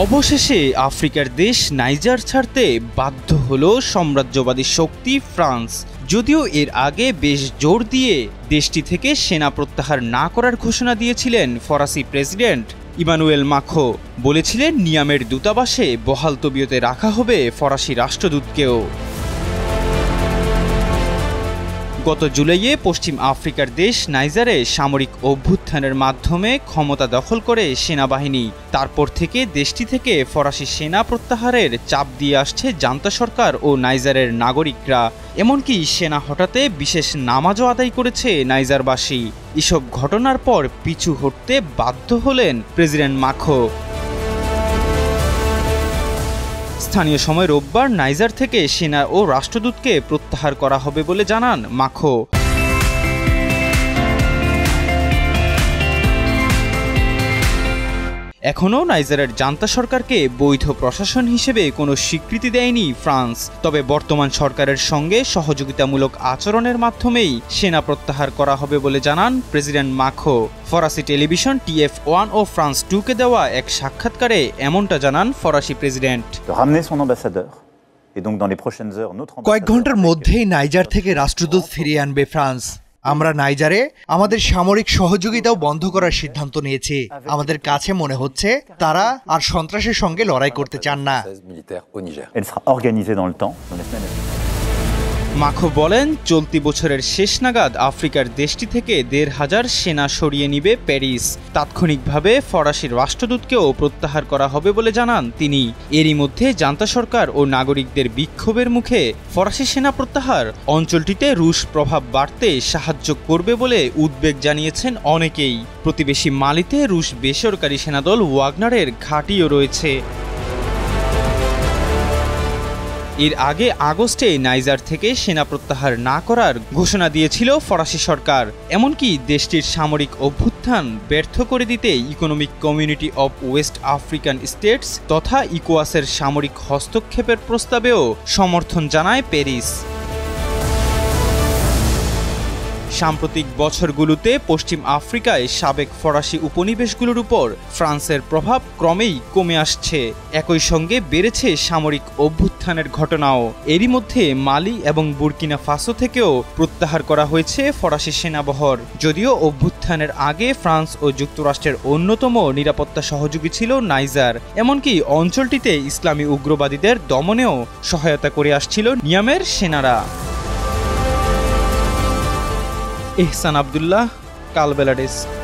অবশেষে আফ্রিকার দেশ নাইজার ছাড়তে বাধ্য হল সাম্রাজ্যবাদী শক্তি ফ্রান্স। যদিও এর আগে বেশ জোর দিয়ে দেশটি থেকে সেনা প্রত্যাহার না করার ঘোষণা দিয়েছিলেন ফরাসি প্রেসিডেন্ট ইমানুয়েল মাখো। বলেছিলেন, নিয়ামের দূতাবাসে বহাল তবিয়তে রাখা হবে ফরাসি রাষ্ট্রদূতকেও। গত জুলাইয়ে পশ্চিম আফ্রিকার দেশ নাইজারে সামরিক অভ্যুত্থানের মাধ্যমে ক্ষমতা দখল করে সেনাবাহিনী। তারপর থেকে দেশটি থেকে ফরাসি সেনা প্রত্যাহারের চাপ দিয়ে আসছে জান্তা সরকার ও নাইজারের নাগরিকরা। এমনকি সেনা হঠাতে বিশেষ নামাজও আদায় করেছে নাইজারবাসী। এসব ঘটনার পর পিছু হটতে বাধ্য হলেন প্রেসিডেন্ট মাখো। স্থানীয় সময় রোববার নাইজার থেকে সেনা ও রাষ্ট্রদূতকে প্রত্যাহার করা হবে বলে জানান মাখো। এখনও নাইজারের জান্তা সরকারকে বৈধ প্রশাসন হিসেবে কোনো স্বীকৃতি দেয়নি ফ্রান্স। তবে বর্তমান সরকারের সঙ্গে সহযোগিতামূলক আচরণের মাধ্যমেই সেনা প্রত্যাহার করা হবে বলে জানান প্রেসিডেন্ট মাখো। ফরাসি টেলিভিশন টিএফ ওয়ান ও ফ্রান্স টুকে দেওয়া এক সাক্ষাৎকারে এমনটা জানান ফরাসি প্রেসিডেন্ট। কয়েক ঘণ্টার মধ্যেই নাইজার থেকে রাষ্ট্রদূত ফিরিয়ে আনবে ফ্রান্স। আমরা নাইজারে আমাদের সামরিক সহযোগিতাও বন্ধ করার সিদ্ধান্ত নিয়েছি। আমাদের কাছে মনে হচ্ছে তারা আর সন্ত্রাসের সঙ্গে লড়াই করতে চান না। মাখো বলেন, চলতি বছরের শেষ নাগাদ আফ্রিকার দেশটি থেকে দেড় হাজার সেনা সরিয়ে নিবে প্যারিস। তাৎক্ষণিকভাবে ফরাসি রাষ্ট্রদূতকেও প্রত্যাহার করা হবে বলে জানান তিনি। এরই মধ্যে জান্তা সরকার ও নাগরিকদের বিক্ষোভের মুখে ফরাসি সেনা প্রত্যাহার। অঞ্চলটিতে রুশ প্রভাব বাড়তে সাহায্য করবে বলে উদ্বেগ জানিয়েছেন অনেকেই। প্রতিবেশী মালিতে রুশ বেসরকারি সেনাদল ওয়াগনারের ঘাঁটিও রয়েছে। এর আগে আগস্টে নাইজার থেকে সেনা প্রত্যাহার না করার ঘোষণা দিয়েছিল ফরাসি সরকার। এমনকি দেশটির সামরিক অভ্যুত্থান ব্যর্থ করে দিতে economic community of West African States তথা ইকোয়াসের সামরিক হস্তক্ষেপের প্রস্তাবেও সমর্থন জানায় প্যারিস। সাম্প্রতিক বছরগুলোতে পশ্চিম আফ্রিকায় সাবেক ফরাসি উপনিবেশগুলোর উপর ফ্রান্সের প্রভাব ক্রমেই কমে আসছে। একই সঙ্গে বেড়েছে সামরিক অভ্যুত্থানের ঘটনাও। এরই মধ্যে মালি এবং বুর্কিনা ফাসো থেকেও প্রত্যাহার করা হয়েছে ফরাসি সেনাবহর। যদিও অভ্যুত্থানের আগে ফ্রান্স ও যুক্তরাষ্ট্রের অন্যতম নিরাপত্তা সহযোগী ছিল নাইজার। এমনকি অঞ্চলটিতে ইসলামী উগ্রবাদীদের দমনেও সহায়তা করে আসছিল নিয়ামের সেনারা। এহসান আবদুল্লাহ, কালবেলা ডেস্ক।